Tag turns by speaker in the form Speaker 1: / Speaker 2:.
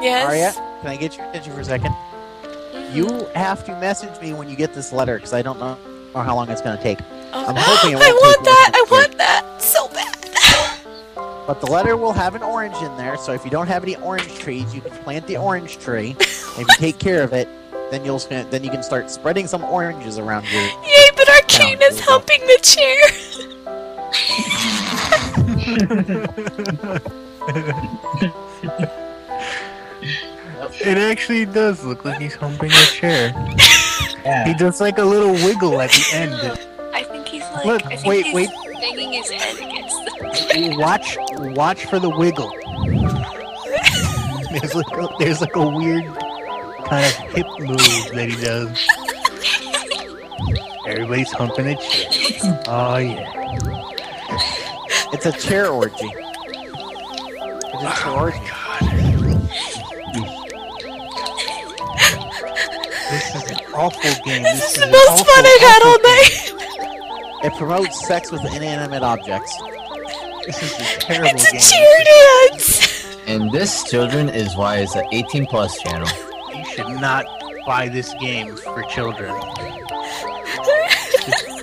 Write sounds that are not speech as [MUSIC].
Speaker 1: Yes.
Speaker 2: Aria, can I get your attention for a 2nd
Speaker 1: Mhm.
Speaker 2: You have to message me when you get this letter because I don't know know how long it's going to take.
Speaker 1: Oh.
Speaker 2: I'm hoping it [GASPS]
Speaker 1: I
Speaker 2: won't
Speaker 1: want
Speaker 2: take
Speaker 1: that. I
Speaker 2: than a
Speaker 1: want that so bad.
Speaker 2: But the letter will have an orange in there, so if you don't have any orange trees, you can plant the orange tree. if you take care of it, then you'll then you can start spreading some oranges around your. [LAUGHS]
Speaker 1: Yay! But Arcane is helping the chair. [LAUGHS] [LAUGHS]
Speaker 3: It actually does look like he's humping a chair. He does like a little wiggle at the end.
Speaker 4: I think he's like.
Speaker 2: Look,
Speaker 4: I think
Speaker 2: wait,
Speaker 4: he's
Speaker 2: wait.
Speaker 4: banging his head against the.
Speaker 3: Watch, watch for the wiggle. There's like a, there's like a weird kind of hip move that he does. Everybody's humping a chair. Oh yeah.
Speaker 2: It's a chair orgy. It's a oh, chair orgy.
Speaker 3: This is an awful game.
Speaker 1: This
Speaker 3: This
Speaker 1: is the most
Speaker 3: awful,
Speaker 1: fun I've had all
Speaker 3: game.
Speaker 1: night. [LAUGHS]
Speaker 2: It promotes sex with inanimate objects.
Speaker 3: This is a terrible
Speaker 1: It's a
Speaker 3: game.
Speaker 1: cheer dance.
Speaker 5: And this, children, is why it's an 18 plus channel.
Speaker 3: You should not buy this game for children. [LAUGHS] Just